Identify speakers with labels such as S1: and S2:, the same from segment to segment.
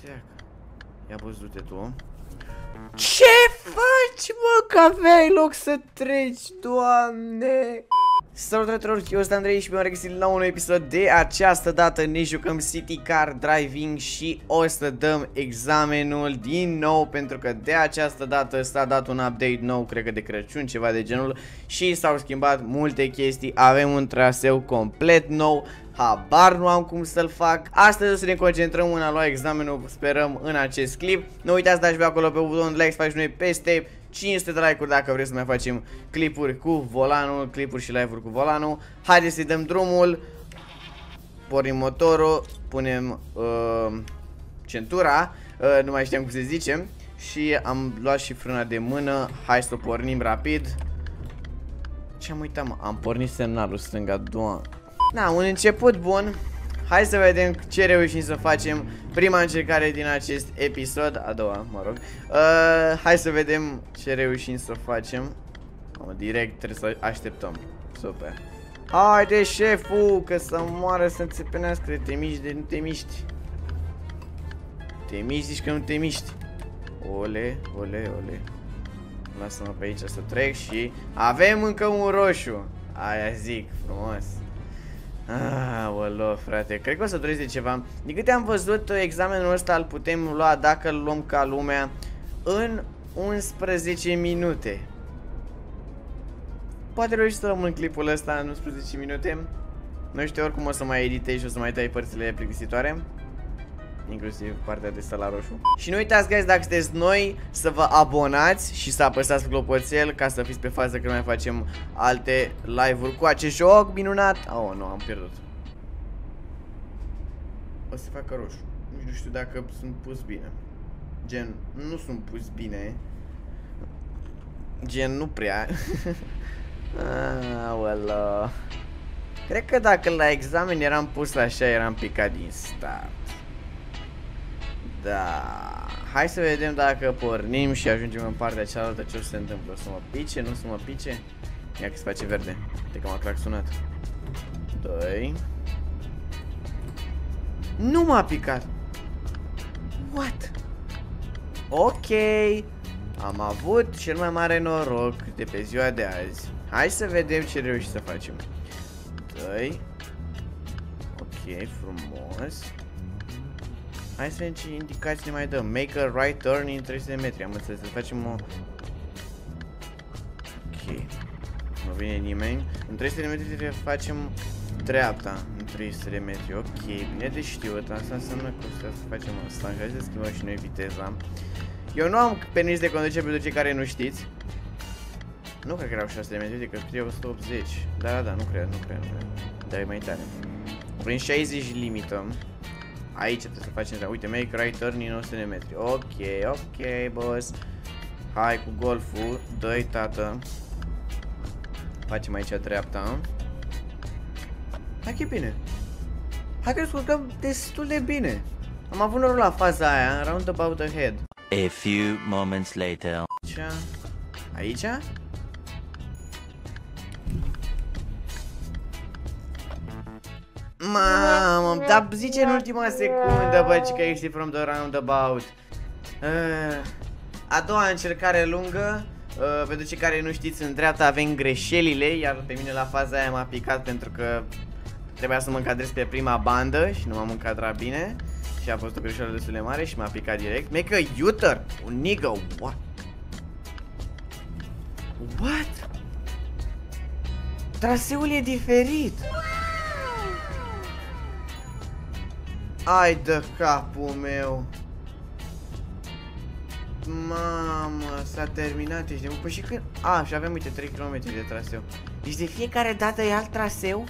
S1: țeacă. Ia boss, du-te tu. Ce faci, mă, că aveai loc să treci, doamne? Salut tuturor, eu sunt Andrei și mi-am regăsit la un episod de această dată. Ne jucăm City Car Driving și o să dăm examenul din nou pentru că de această dată s-a dat un update nou, cred că de Crăciun, ceva de genul și s-au schimbat multe chestii, avem un traseu complet nou, Habar nu am cum să-l fac. Astăzi o să ne concentrăm în a lua examenul Sperăm în acest clip. Nu uitați să dați acolo pe butonul de like Să faci noi peste 500 de like-uri dacă vreți să mai facem clipuri cu volanul Clipuri și live-uri cu volanul Haideți să-i dăm drumul. Pornim motorul Punem uh, centura. Uh, Nu mai știam cum se zice Și am luat și frâna de mână. Hai să o pornim rapid. Ce am uitat mă? Am pornit semnalul stânga, doamne. Na, un început bun. Hai să vedem ce reușim să facem prima încercare din acest episod, a doua, mă rog. Uh, hai să vedem ce reușim să facem. Oh, direct trebuie să așteptăm. Super. Haide, șeful, că să moară să înțepenească, te miști de nu te miști. Te miști, zici că nu te miști. Ole, ole, ole. Lasă-mă pe aici să trec și avem încă un roșu. Aia zic, frumos. Aoleo, frate, cred că o să dureze ceva. Din câte am văzut, examenul ăsta îl putem lua dacă îl luăm ca lumea în 11 minute. Poate reuși să luăm în clipul ăsta în 11 minute. Nu știu, oricum o să mai editez și o să mai tai părțile plictisitoare inclusiv partea de la roșu. Și nu uitați, guys, dacă sunteți noi, să vă abonați și să apăsați pe clopoțel ca să fiți pe fază când mai facem alte live-uri cu acest joc minunat. Oh, nu, am pierdut. O să facă roșu. Nu știu dacă sunt pus bine. Gen, nu sunt pus bine. Gen, nu prea. Aoleu. Cred că dacă la examen eram pus așa, eram picat din start. Da. Hai să vedem dacă pornim și ajungem în partea cealaltă ce o să se întâmplă. O să mă pice, nu să mă pice? Ia că se face verde. De că m-a claxonat. 2. Nu m-a picat. What? Ok. Am avut cel mai mare noroc de pe ziua de azi. Hai să vedem ce reușim să facem. 2. Ok, frumos. Hai să vedem ce indicații ne mai dăm. Make a right turn in 300 de metri. Am înțeles, să facem o... Ok. Nu vine nimeni. În 300 de metri trebuie să facem dreapta. În 300 de metri. Ok, bine de știut. Asta înseamnă că o să facem asta. Hai să schimbăm și noi viteza. Eu nu am permis de conducere pentru cei care nu știți. Nu cred că erau 600 de metri, că scrie 180. Da, da, da, nu cred, nu cred, nu cred. Dar e mai tare. Prin 60 limităm. Aici trebuie să facem, uite, make right turn in 100 de metri. Ok, ok, boss. Hai cu golful, dă-i tată. Facem aici dreapta. Hai că e bine. Hai că scurcăm destul de bine. Am avut noroc la faza aia, roundabout ahead.
S2: A few moments later.
S1: Aici? Aici? Mamă, dar zice în ultima secundă, bă, că ești from the roundabout. Uh, a doua încercare lungă, uh, pentru cei care nu știți, în dreapta avem greșelile, iar pe mine la faza aia m-a picat pentru că trebuia să mă încadrez pe prima bandă și nu m-am încadrat bine. Și a fost o greșeală destul de mare și m-a picat direct. Make a U-turn, un nigga, what? What? Traseul e diferit. Ai de capul meu. Mamă, s-a terminat, ești de Păi și când... A, și avem, uite, 3 km de traseu. Deci de fiecare dată e alt traseu?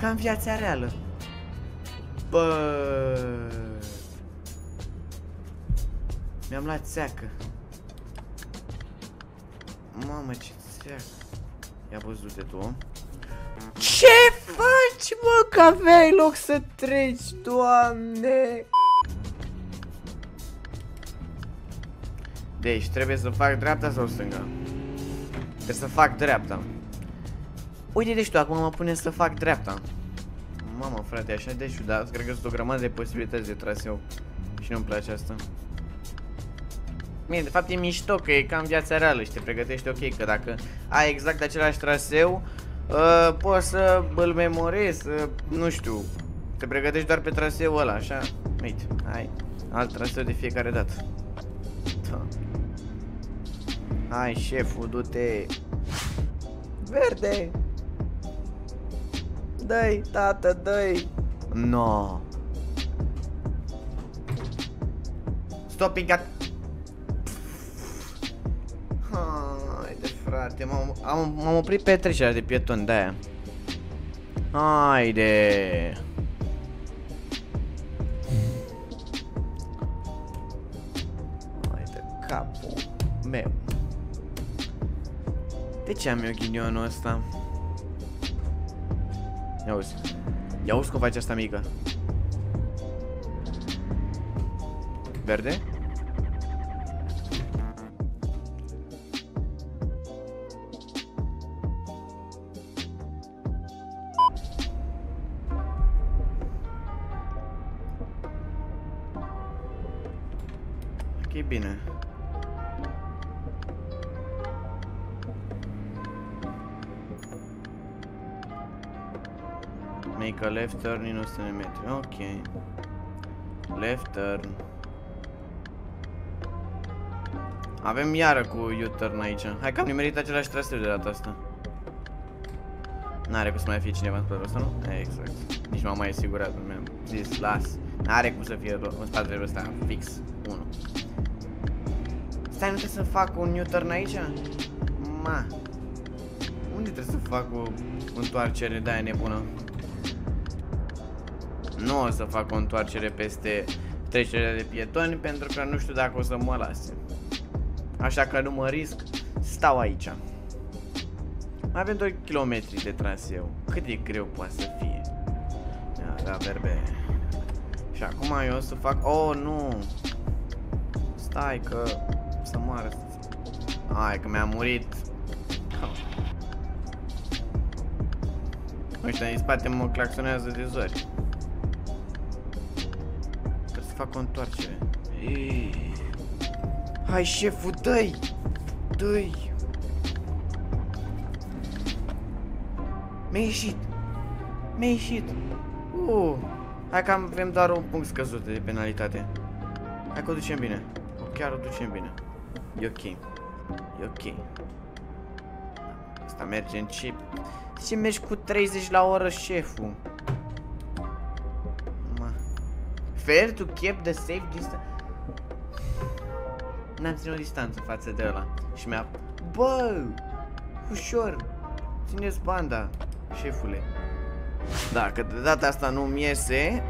S1: Ca în viața reală. Bă. Mi-am luat țeacă. Mamă, ce țeacă. Ia văzut-te tu. Ce faci, mă, că aveai loc să treci, doamne? Deci, trebuie să fac dreapta sau stânga? Trebuie să fac dreapta. Uite, deci tu, acum mă pune să fac dreapta. Mamă, frate, așa de ciudat. Cred că sunt o grămadă de posibilități de traseu. Și nu-mi place asta. Bine, de fapt e mișto că e cam viața reală și te pregătești ok, că dacă ai exact același traseu, uh, poți să îl memorezi, să, nu știu, te pregătești doar pe traseul ăla, așa, uite, ai alt traseu de fiecare dată. Da. Hai, șeful, du-te. Verde. Dă-i, tată, dă-i. No. Stopping at... Haide, frate, m-am oprit pe trecerea de pieton, de-aia. Haide. Haide, capul meu. De ce am eu ghinionul ăsta? Ia uzi. Ia uzi cum face asta mică. Verde? Bine. Make a left turn in 100 de metri. Ok. Left turn. Avem iară cu U-turn aici. Hai că am nimerit același traseu de data asta. N-are cum să mai fie cineva în spatele ăsta, nu? Exact. Nici m-am mai asigurat, nu mi-am zis, las. N-are cum să fie în spatele ăsta, fix. 1. Stai, nu trebuie să fac un U-turn aici? Ma. Unde trebuie să fac o întoarcere de aia nebună? Nu o să fac o întoarcere peste trecerea de pietoni pentru că nu știu dacă o să mă lase. Așa că nu mă risc, stau aici. Mai avem 2 km de traseu. Cât de greu poate să fie? Ia, da, verbe. Și acum eu o să fac... Oh, nu! Stai că... Să moară. Hai că mi-a murit. Ăștia din spate mă claxonează de zori. Trebuie să fac o întoarcere. Ei. Hai șeful, dă-i! Dă-i! Mi-a ieșit! Mi-a ieșit! Uh, hai că avem doar un punct scăzut de penalitate. Hai că o ducem bine. O chiar o ducem bine. E ok. E ok. Asta merge în ce... Ce mergi cu 30 la oră, șeful? Ma. Fair to keep the safe distance. N-am ținut distanță față de ăla. Și mi-a... Bă! Ușor! Țineți banda, șefule. Da, că de data asta nu-mi iese,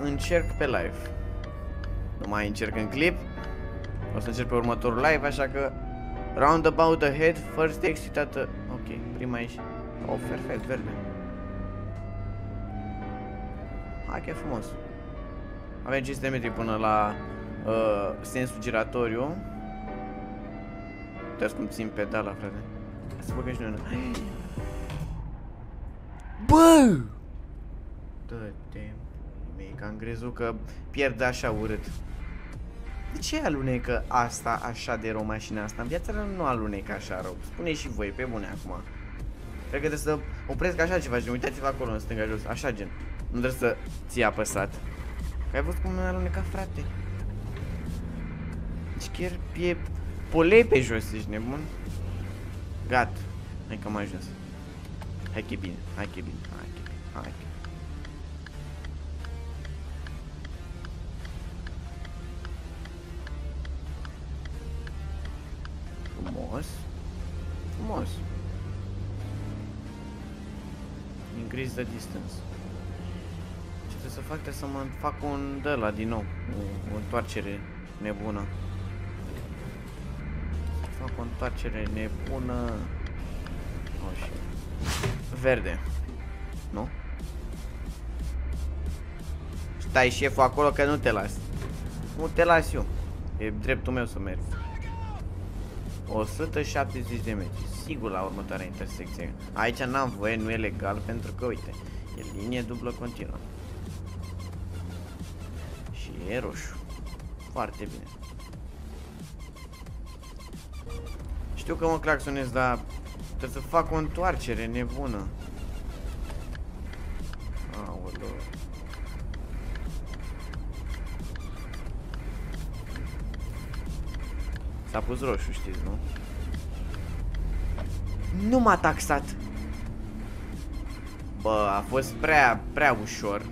S1: încerc pe live. Nu mai încerc în clip. O să încerc pe următorul live, așa că... Roundabout ahead, first exit at the... Ok, prima aici. Oh, perfect, verde. Hai că e frumos. Avem 500 metri până la uh, sensul giratoriu. Uitați cum țin pedala, frate. Hai să băgăm și noi. Bă! Dă-te, mei, că am crezut că pierd așa urât. De ce alunecă asta așa de rău mașina asta? În viața nu alunecă așa rău. Spune și voi, pe bune acum. Cred că trebuie să opresc așa ceva, gen. Uitați-vă acolo în stânga jos, așa gen. Nu trebuie să ții apăsat. Că ai văzut cum mi-a alunecat, frate? Deci chiar e polei pe jos, ești nebun? Gat. Hai că am ajuns. Hai că e bine, hai că e bine, hai că e bine, hai că e Frumos. The distance. Ce trebuie să fac? Trebuie să mă fac un de la din nou. O, o întoarcere nebună. Să fac o întoarcere nebună. Oh, shit. Verde. Nu? Stai șeful acolo că nu te las. Nu te las eu. E dreptul meu să merg. 170 de metri. Sigur la următoarea intersecție. Aici n-am voie, nu e legal pentru că, uite, e linie dublă continuă. Și e roșu. Foarte bine. Știu că mă claxonez, dar trebuie să fac o întoarcere nebună. Aoleu. S-a pus roșu, știți, nu? Nu m-a taxat. Bă, a fost prea, prea ușor.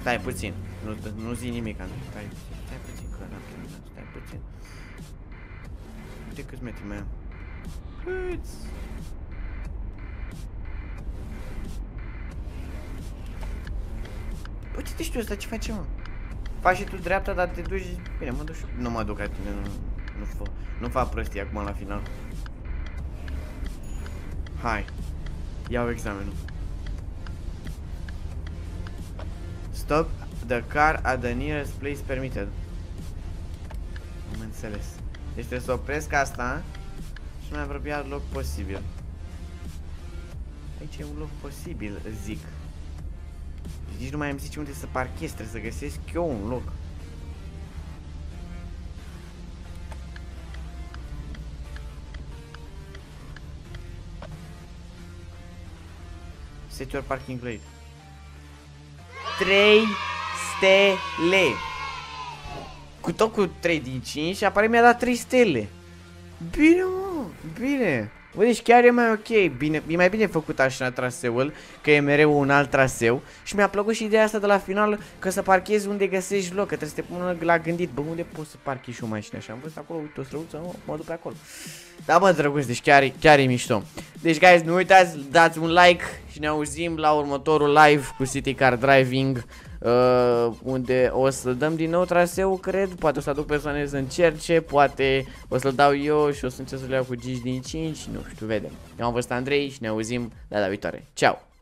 S1: Stai puțin. Nu, nu zi nimic, Andrei. Stai, stai puțin, că n-am terminat. Stai puțin. Uite câți metri mai am. Câți? Uite-te știu ăsta, ce face, mă? Faci și tu dreapta, dar te duci... Bine, mă duc și... Nu mă duc ca tine, nu... Nu, fă, nu fac prostii acum la final. Hai. Iau examenul. Stop the car at the nearest place permitted. Am înțeles. Deci trebuie să opresc asta și mai apropiat loc posibil. Aici e un loc posibil, zic. Deci nici nu mai am zice unde să parchez, trebuie să găsesc eu un loc. Set your parking plate. 3 stele. Cu tot cu 3 din 5 și apare mi-a dat 3 stele. Bine, mă, bine. Bă, deci chiar e mai ok, bine, e mai bine făcut așa traseul, că e mereu un alt traseu Și mi-a plăcut și ideea asta de la final, că să parchezi unde găsești loc, că trebuie să te pună la gândit Bă, unde poți să parchi și o mașină și am văzut acolo, uite o străuță, mă, mă duc pe acolo Da, bă, drăguț, deci chiar, chiar e mișto Deci, guys, nu uitați, dați un like și ne auzim la următorul live cu City Car Driving uh, unde o să dăm din nou traseu, cred, poate o să aduc persoane să încerce, poate o să-l dau eu și o să încerc să le iau cu 5 din 5, nu știu, vedem. Eu am fost Andrei și ne auzim data viitoare. Ciao!